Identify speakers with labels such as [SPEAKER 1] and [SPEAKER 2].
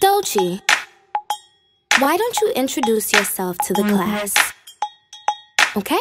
[SPEAKER 1] Dolce, why don't you introduce yourself to the mm-hmm. class? Okay?